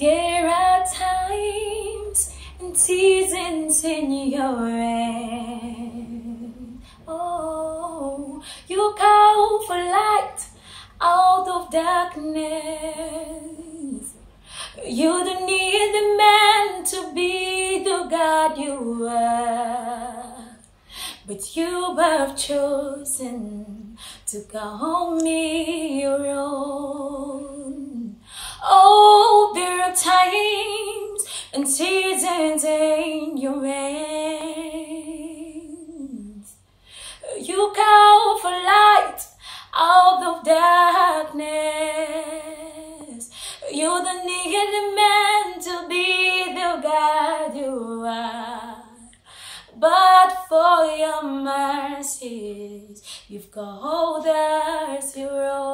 There are times and seasons in your end. Oh, you call for light out of darkness. You don't need a man to be the God you are. But you have chosen to call me times and seasons in your hands. You call for light out of darkness. You're the need a man to be the God you are. But for your mercies, you've called us own.